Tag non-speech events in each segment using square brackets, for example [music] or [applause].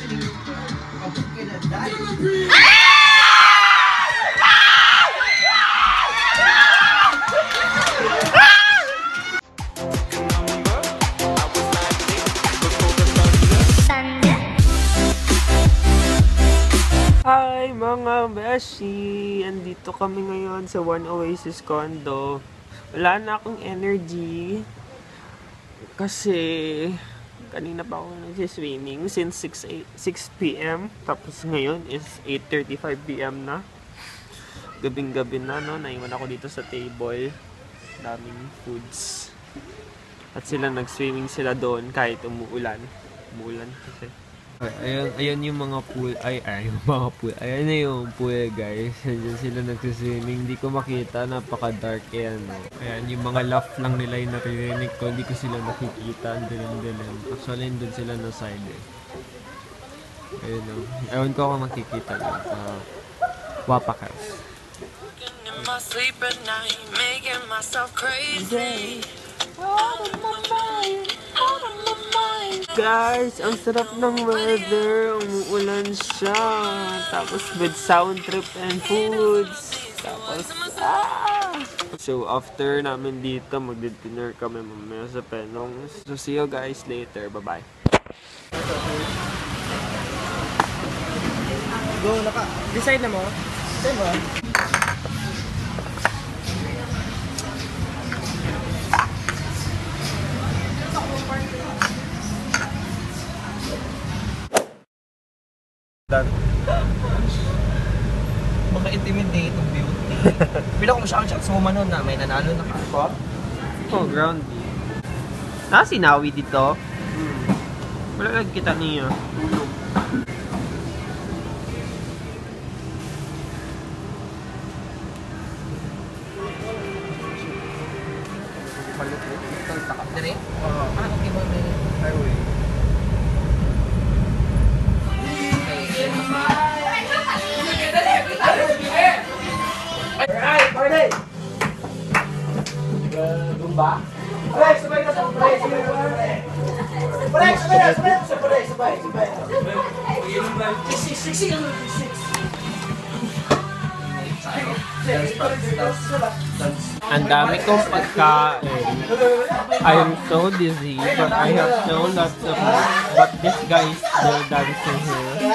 Hi mga beshi! Andito kami ngayon sa One Oasis Condo. Wala na akong energy. Kasi kanina pa ako nagsiswimming since 6, 6 p.m. Tapos ngayon is 8.35 p.m. na. Gabing-gabi na, no? Naiwan ako dito sa table. Daming foods. At sila nag-swimming sila doon kahit umuulan. Umuulan kasi. Ayun, ayun yung mga pool. Ay, ay, [laughs] yung mga pool. Ayun na yung pool, guys. Diyan sila nagsiswimming. Hindi ko makita. Napaka-dark yan. No? Ayan, yung mga laugh lang nila yung naririnig ko. Hindi ko sila nakikita. Ang dilim-dilim. Actually, doon sila na side eh. Ayun no. Ayun ko kung makikita nyo. Uh, Wapakas. in my sleep at night, making myself crazy. Guys, ang sarap ng weather. Umuulan siya. Tapos with sound trip and foods. Tapos, ah! So, after namin dito, magdi-dinner kami mamaya sa Penongs. So, see you guys later. Bye-bye. Go, naka. Decide na mo? Decide mo? Maka-intimidate ang beauty. Masyakang chat sa nun na may nanalo na ka. Oh, ground Ah, sinawi dito? Wala lang kita niya. Dire? Lumba? Pre, sabay ka sa pre, sabay ka Pre, sabay na, sabay na sa pre, sabay, sabay. Six, six, six, six. Ang dami kong pagkain. I am so dizzy, but I have so lots of food. But this guy is still dancing here.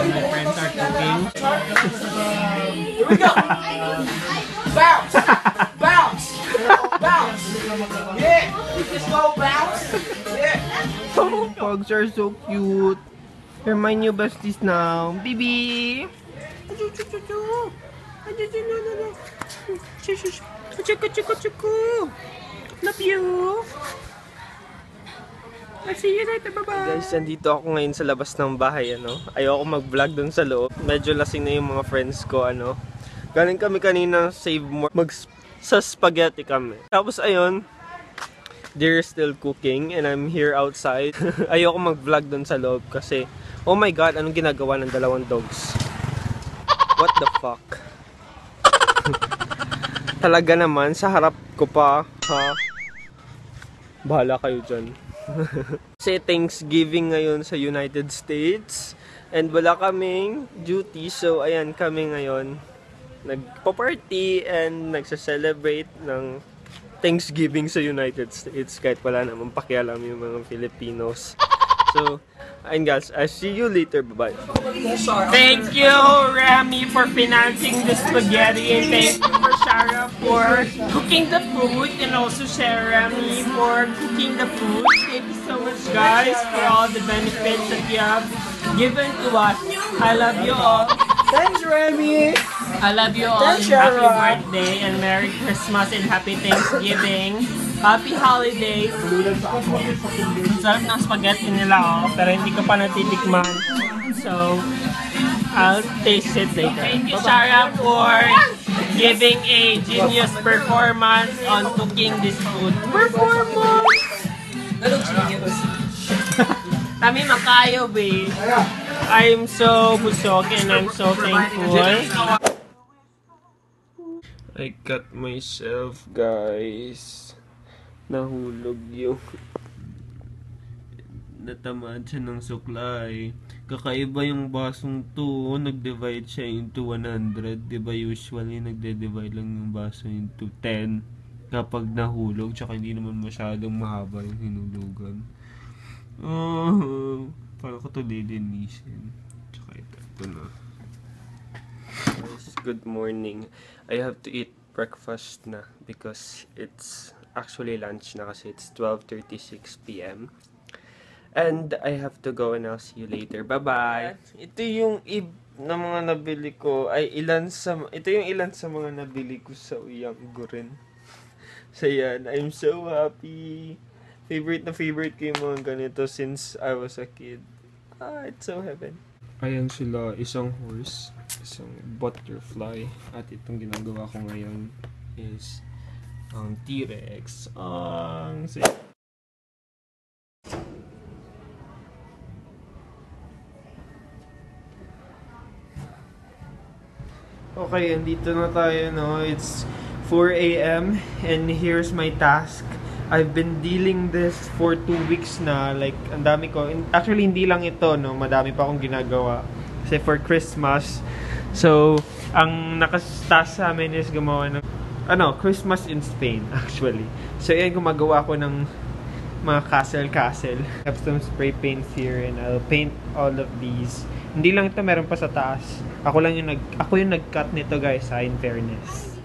My friends are cooking. Here we go! Bounce! Bounce! Bounce! Yeah! Just go bounce! Yeah! Oh, pugs are so cute. They're my new besties now. Bibi! Love you! I'll see you later, bye-bye! Guys, andito ako ngayon sa labas ng bahay, ano. Ayoko mag-vlog dun sa loob. Medyo lasing na yung mga friends ko, ano. Galing kami kanina save more. Mag sa spaghetti kami. Tapos ayun, they're still cooking and I'm here outside. [laughs] Ayoko mag-vlog dun sa loob kasi oh my god, anong ginagawa ng dalawang dogs? What the fuck? [laughs] Talaga naman, sa harap ko pa, ha? Bahala kayo dyan. [laughs] Kasi Thanksgiving ngayon sa United States and wala kaming duty so ayan kami ngayon nagpa-party and nagsa-celebrate ng Thanksgiving sa United States kahit wala namang pakialam yung mga Filipinos. [laughs] So, ayun guys, I'll see you later. Bye-bye. Thank you, Rami, for financing the spaghetti and thank you for Shara for cooking the food and also Shara Rami for cooking the food. Thank you so much, guys, for all the benefits that you have given to us. I love you all. Thanks, Remy! I love you all Thanks, and happy birthday and Merry Christmas and Happy Thanksgiving. Happy holidays! Ang sarap ng spaghetti nila oh, pero hindi ko pa natitikman. So, I'll taste it later. Thank you, Shara, for giving a genius performance on cooking this food. Performance! Kami makayo, babe. I'm so busog and I'm so thankful. I cut myself, guys. Nahulog yung natamaan siya ng suklay. Kakaiba yung basong to, nag-divide siya into 100. Di ba usually nagde-divide lang yung baso into 10 kapag nahulog, tsaka hindi naman masyadong mahaba yung hinulugan. Oh, parang ko to lilinisin. Tsaka ito, ito na. Good morning. I have to eat breakfast na because it's actually lunch na kasi it's 12.36 p.m. And I have to go and I'll see you later. Bye-bye! Ito yung ib na mga nabili ko ay ilan sa ito yung ilan sa mga nabili ko sa Uyanggo rin. [laughs] So yan, I'm so happy. Favorite na favorite ko yung mga ganito since I was a kid. Ah, it's so heaven. Ayan sila, isang horse, isang butterfly, at itong ginagawa ko ngayon is ang T-Rex. Ang si Okay, andito na tayo, no? It's 4 a.m. and here's my task. I've been dealing this for two weeks na. Like, ang dami ko. Actually, hindi lang ito, no? Madami pa akong ginagawa. Kasi for Christmas. So, ang nakastash sa amin is gumawa ng ano, Christmas in Spain, [laughs] actually. So, yan, gumagawa ko ng mga castle-castle. I have some spray paints here and I'll paint all of these. Hindi lang ito, meron pa sa taas. Ako lang yung nag ako yung nag-cut nito, guys, ha, in fairness.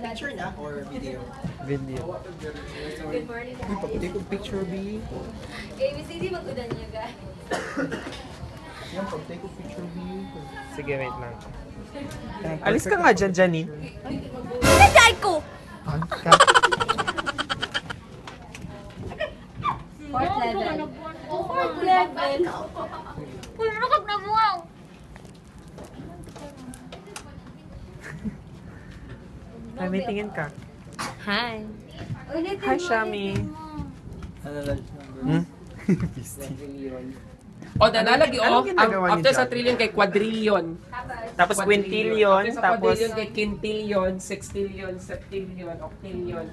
Picture na or video? Video. Good morning, Uy, papili ko picture, B. ABCD, mag-udan niyo, guys. Yan, papili ko picture, B. Sige, wait lang. Alis ka nga dyan, Janine. Nanday ko! Fourth level. Fourth level. Na kag nabuhaw. Ay, may tingin ka. Hi. Ulitin Hi, Shami. ulitin mo. Hmm? O, nalalagi o. Anong ginagawa ni After sa John? trillion kay quadrillion. Tapos quintillion, After sa tapos... quadrillion kay quintillion, sextillion, septillion, octillion.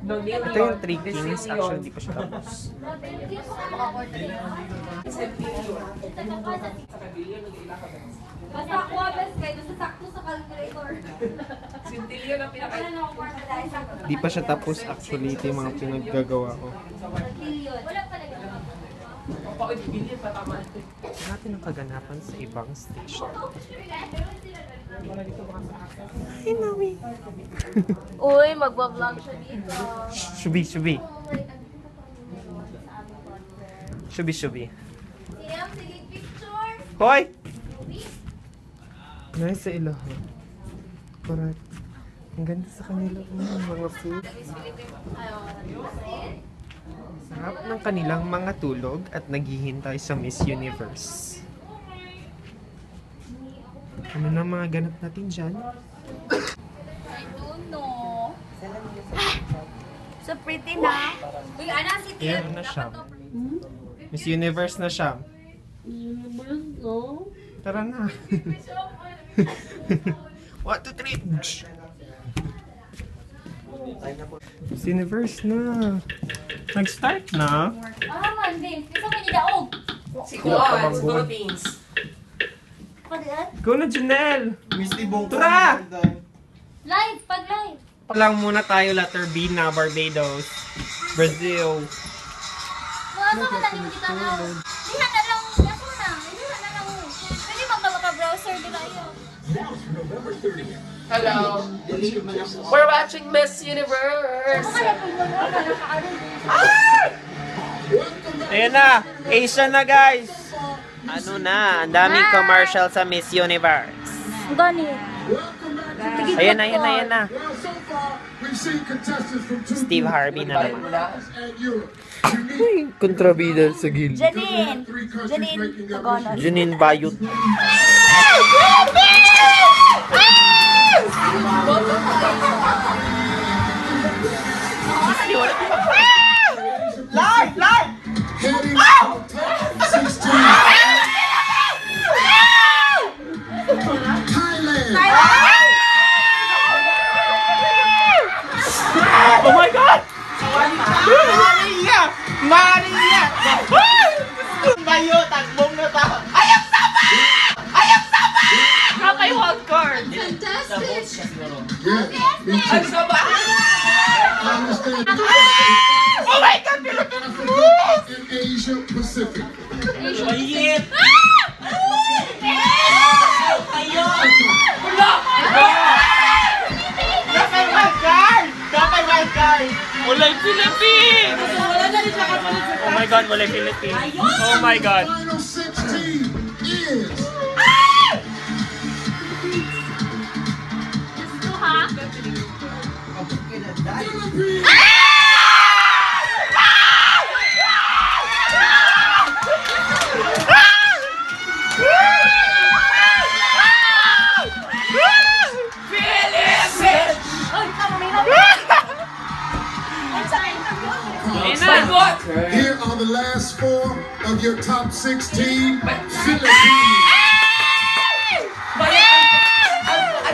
Nonillion, Ito yung three kings, decillion, actually, hindi pa siya tapos. centillion. Sa billion, nag-iila ka ba? Basta ako, best kayo. Basta sakto sa calculator. Centillion ang pinaka... Ano na ako, sakto sa Hindi pa siya tapos, actually, ito yung mga pinaggagawa ko. Wala talaga. Natin ang kaganapan sa ibang station. Uy, magbablog siya dito. Shubi, shubi. Shubi, shubi. Siyam, sige picture. Hoy! Nice sa ilaha. Correct. Ang ganda sa kanila mga food. Sarap ng kanilang mga tulog at naghihintay sa Miss Universe. Ano na mga ganap natin dyan? I don't know. So pretty na. Uy, ana si Tia. Ayan na siya. Miss Universe na siya. Tara na. One, two, three. Miss Universe na. Nag-start na. Ah, man, Vince. Bisa mo niya daog. Si Kuan, sa Philippines. Go na, Janelle! Miss Libong Tura! Live, pag-live. Lang muna tayo, letter B na, Barbados. Brazil. Mga sa ka yung kita na. Diha na lang. Yaso na. Diha na lang. Pwede magka-browser din kayo. Hello. We're watching Miss Universe. Ayan na! Asia na, guys! Ano na? Ang daming commercial sa Miss Universe. Ang gani. Ayan na, ayan na, ayan na. Steve Harvey na naman. Kontrabida sa gilid. Janine. Janine. Taganos. Janine Bayot. Oh Ang sama! Oh my God! in Asia Pacific. Bayit! Dapat wild card! Dapat wild card! Walay Philippines! Oh my God, walay Philippines. Oh my God. Here are the last four of your top 16 Philippines. Balik!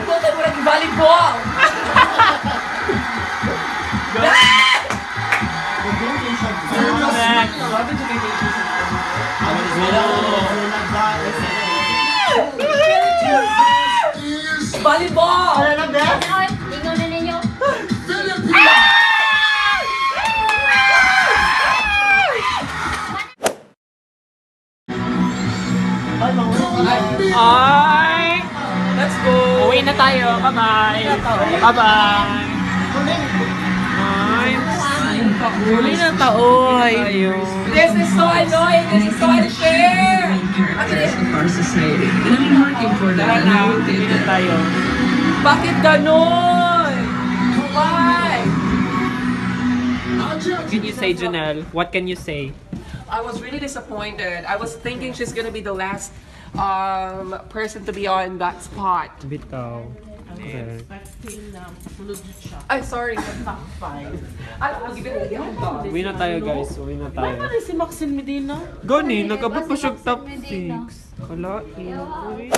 Total mo naging volleyball! Volleyball! Ano na, Beth? Ingaw na ninyo. Philippines. Ay! Let's go! Uwi na tayo. Bye-bye. Bye-bye. Uli na taoy. This is so annoying! This is so unfair! Our society. And I've been working for Tara na. Uwi na tayo. Bakit ganon? Why? What can you say, Janelle? What can you say? I was really disappointed. I was thinking she's gonna be the last um, person to be on that spot. Bitaw. Okay. Ay, sorry. Top five. I was gonna be on top. Uwi na tayo, guys. Uwi na tayo. si Maxine Medina? Gani, nagabot pa siya top 6. Wala, eh. Uwi.